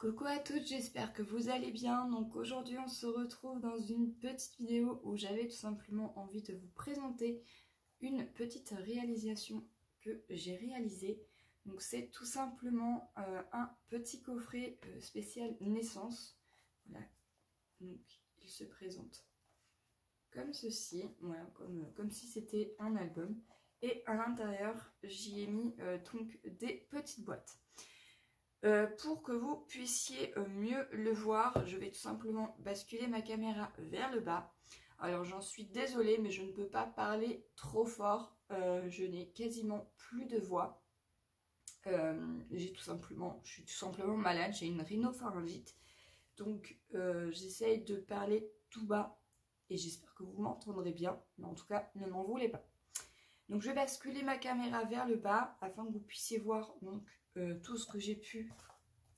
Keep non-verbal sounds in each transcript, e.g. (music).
Coucou à toutes, j'espère que vous allez bien. Donc aujourd'hui on se retrouve dans une petite vidéo où j'avais tout simplement envie de vous présenter une petite réalisation que j'ai réalisée. Donc c'est tout simplement euh, un petit coffret euh, spécial naissance. Voilà, donc il se présente comme ceci, voilà, comme, comme si c'était un album. Et à l'intérieur j'y ai mis euh, donc des petites boîtes. Euh, pour que vous puissiez euh, mieux le voir, je vais tout simplement basculer ma caméra vers le bas. Alors j'en suis désolée, mais je ne peux pas parler trop fort. Euh, je n'ai quasiment plus de voix. j'ai simplement, je suis tout simplement malade, j'ai une rhinopharyngite. Donc j'essaye de parler tout bas et j'espère que vous m'entendrez bien. Mais en tout cas, ne m'en voulez pas. Donc je vais basculer ma caméra vers le bas afin que vous puissiez voir donc euh, tout ce que j'ai pu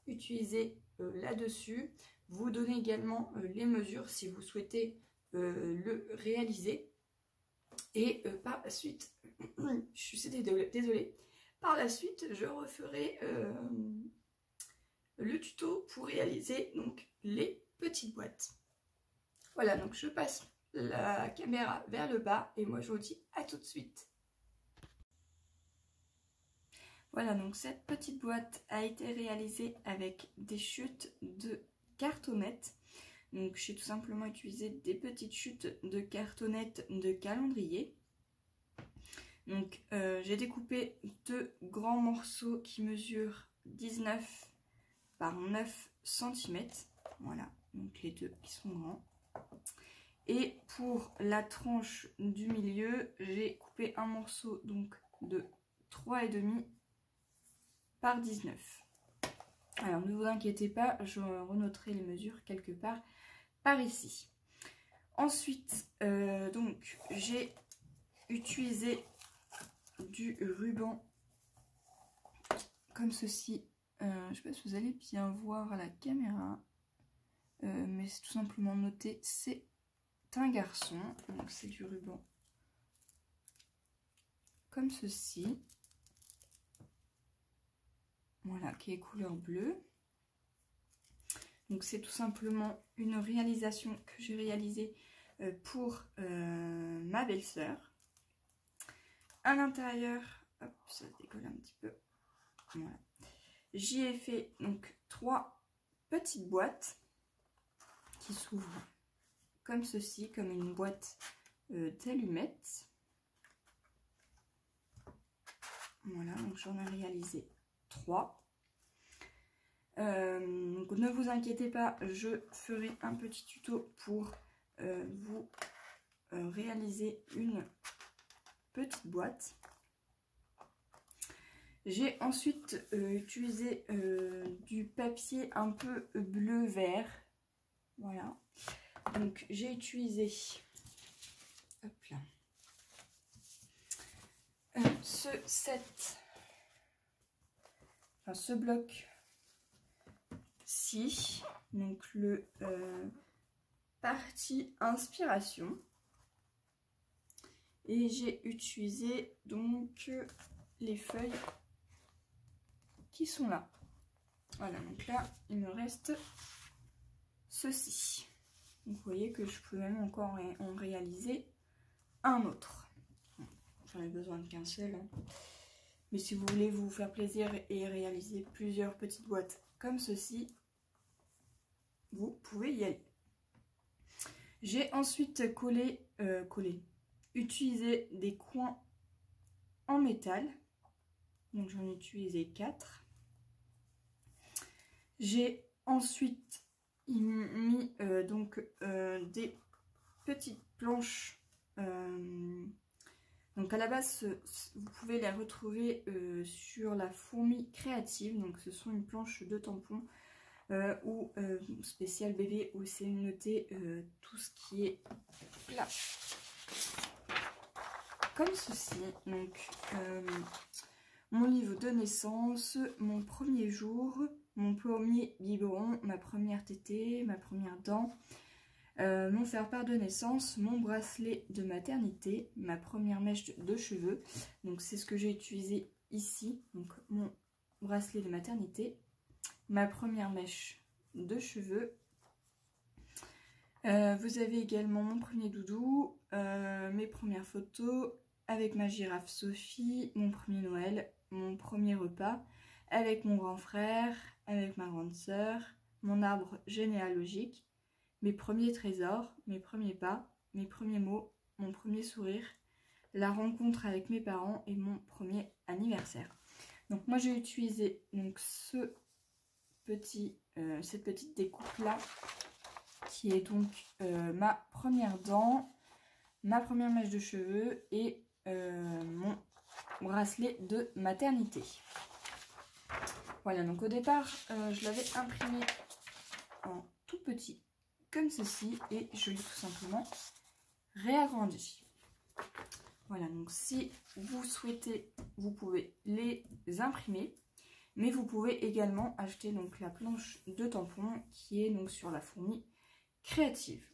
utiliser euh, là-dessus. Vous donnez également euh, les mesures si vous souhaitez le réaliser. Et par la suite, (clears throat) je suis désolée, par la suite je referai le tuto pour réaliser donc les petites boîtes. Voilà, donc je passe la caméra vers le bas et moi je vous dis à tout de suite. Voilà, donc cette petite boîte a été réalisée avec des chutes de cartonnettes. Donc j'ai tout simplement utilisé des petites chutes de cartonnettes de calendrier. Donc euh, j'ai découpé deux grands morceaux qui mesurent 19 par 9 cm. Voilà, donc les deux qui sont grands. Et pour la tranche du milieu, j'ai coupé un morceau donc de 3,5 par 19. Alors ne vous inquiétez pas, je renoterai les mesures quelque part par ici. Ensuite, euh, donc j'ai utilisé du ruban comme ceci. Euh, je ne sais pas si vous allez bien voir la caméra, euh, mais c'est tout simplement noté, c'est un garçon. Donc c'est du ruban comme ceci. Voilà, qui est couleur bleue. Donc c'est tout simplement une réalisation que j'ai réalisée euh, pour euh, ma belle-sœur. À l'intérieur, ça décolle un petit peu. Voilà. J'y ai fait donc trois petites boîtes qui s'ouvrent comme ceci, comme une boîte euh, d'allumettes. Voilà, donc j'en ai réalisé 3. Euh, ne vous inquiétez pas, je ferai un petit tuto pour euh, vous euh, réaliser une petite boîte. J'ai ensuite utilisé du papier un peu bleu-vert. Voilà. Donc j'ai utilisé hop là, ce set ce bloc ci, donc le euh, partie inspiration. Et j'ai utilisé donc les feuilles qui sont là. Voilà, donc là, il me reste ceci. vous voyez que je peux même encore en réaliser un autre. J'en ai besoin qu'un seul. Hein. Mais si vous voulez vous faire plaisir et réaliser plusieurs petites boîtes comme ceci, vous pouvez y aller. J'ai ensuite collé, euh, collé, utilisé des coins en métal. Donc j'en ai utilisé 4. J'ai ensuite mis euh, donc euh, des petites planches donc à la base, vous pouvez les retrouver euh, sur la fourmi créative. Donc ce sont une planche de tampons euh, ou euh, spécial bébé où c'est noté tout ce qui est là. Comme ceci. Mon livre de naissance, mon premier jour, mon premier biberon, ma première tétée, ma première dent, euh, mon faire-part de naissance, mon bracelet de maternité, ma première mèche de cheveux. Donc c'est ce que j'ai utilisé ici, donc mon bracelet de maternité, ma première mèche de cheveux. Euh, vous avez également mon premier doudou, euh, mes premières photos avec ma girafe Sophie, mon premier Noël, mon premier repas avec mon grand frère, avec ma grande sœur, mon arbre généalogique, mes premiers trésors, mes premiers pas, mes premiers mots, mon premier sourire, la rencontre avec mes parents et mon premier anniversaire. Donc moi j'ai utilisé ce petit, euh, cette petite découpe là qui est donc euh, ma première dent, ma première mèche de cheveux et euh, mon bracelet de maternité. Voilà, donc au départ, je l'avais imprimé en tout petit, comme ceci, et je l'ai tout simplement réagrandi. Voilà, donc si vous souhaitez, vous pouvez les imprimer. Mais vous pouvez également acheter donc la planche de tampon qui est donc sur la fourmi créative.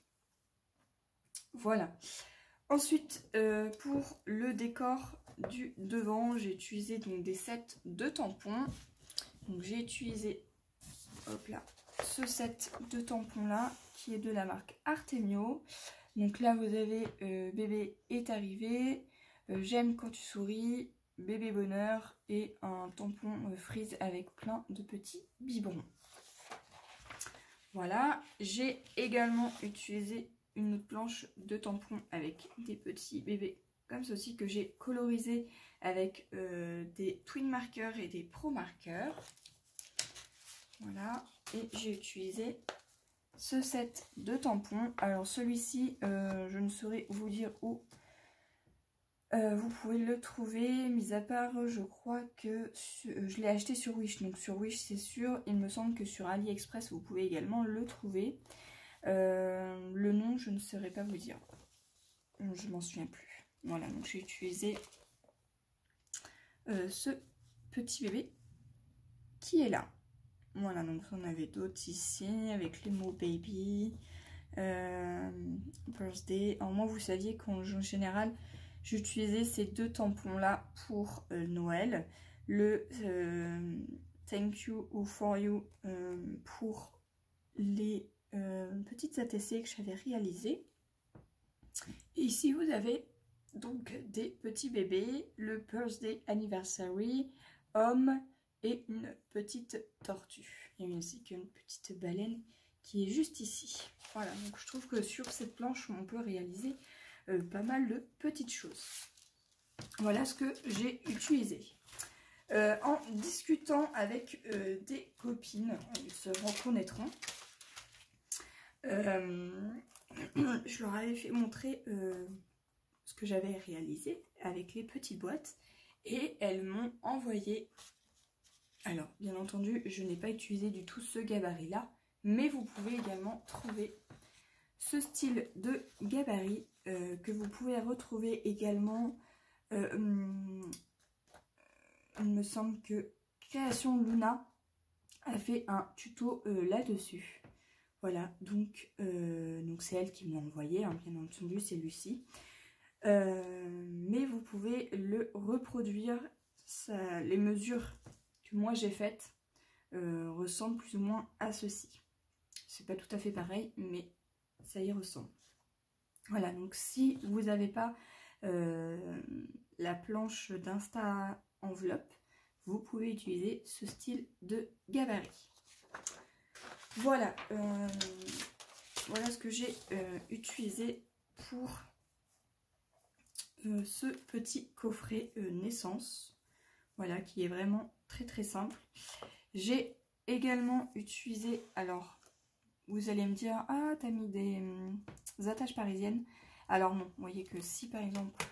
Voilà. Ensuite, euh, pour le décor du devant, j'ai utilisé donc des sets de tampons. Donc j'ai utilisé hop là, ce set de tampons là qui est de la marque Artemio. Donc là vous avez euh, bébé est arrivé, euh, j'aime quand tu souris, bébé bonheur et un tampon euh, frise avec plein de petits biberons. Voilà, j'ai également utilisé une autre planche de tampons avec des petits bébés comme ceci que j'ai colorisé avec des twin markers et des pro markers. Voilà, et j'ai utilisé ce set de tampons. Alors celui-ci, euh, je ne saurais vous dire où euh, vous pouvez le trouver, mis à part, je crois que euh, je l'ai acheté sur Wish. Donc sur Wish, c'est sûr. Il me semble que sur AliExpress, vous pouvez également le trouver. Le nom, je ne saurais pas vous dire. Je m'en souviens plus. Voilà, donc j'ai utilisé ce petit bébé qui est là. Voilà, donc on avait d'autres ici avec les mots baby, birthday. Alors moi, vous saviez qu'en général, J'utilisais ces deux tampons là pour euh, Noël. Le euh, Thank You ou For You euh, pour les petites ATC que j'avais réalisées. Ici vous avez donc des petits bébés, le Birthday Anniversary, homme et une petite tortue. Et ainsi qu'une petite baleine qui est juste ici. Voilà, donc je trouve que sur cette planche on peut réaliser euh, pas mal de petites choses. Voilà ce que j'ai utilisé. Euh, en discutant avec euh, des copines, elles se reconnaîtront, (clears throat) je leur avais fait montrer ce que j'avais réalisé avec les petites boîtes et elles m'ont envoyé alors bien entendu je n'ai pas utilisé du tout ce gabarit là mais vous pouvez également trouver ce style de gabarit euh, que vous pouvez retrouver également. Euh, hum, il me semble que Création Luna a fait un tuto euh, là-dessus. Voilà, donc donc c'est elle qui me l'a envoyé, hein, bien entendu, c'est Lucie. mais vous pouvez le reproduire. les mesures moi j'ai faites ressemblent plus ou moins à ceci. C'est pas tout à fait pareil, mais ça y ressemble. Voilà, donc si vous n'avez pas euh, la planche d'Insta enveloppe, vous pouvez utiliser ce style de gabarit. Voilà, euh, voilà ce que j'ai euh, utilisé pour ce petit coffret naissance. Voilà, qui est vraiment très très simple. J'ai également utilisé, alors vous allez me dire, ah, t'as mis des, hum, attaches parisiennes. Alors non, vous voyez que si par exemple,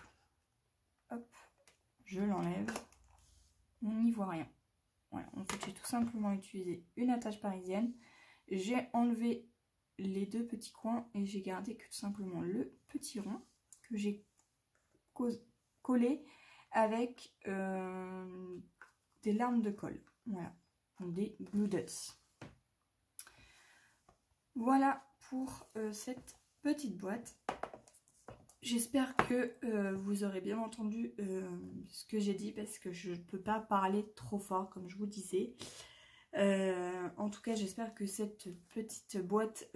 hop, je l'enlève, on n'y voit rien. Voilà, en fait, j'ai tout simplement utilisé une attache parisienne. J'ai enlevé les deux petits coins et j'ai gardé que tout simplement le petit rond que j'ai collé avec euh, des larmes de colle. Voilà, des Blue Dots. Voilà pour euh, cette petite boîte. J'espère que euh, vous aurez bien entendu euh, ce que j'ai dit parce que je ne peux pas parler trop fort comme je vous disais. en tout cas, j'espère que cette petite boîte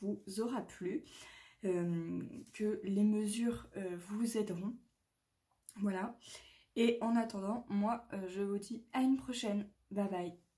vous aura plu, que les mesures vous aideront. Voilà. Et en attendant, moi, je vous dis à une prochaine. Bye bye.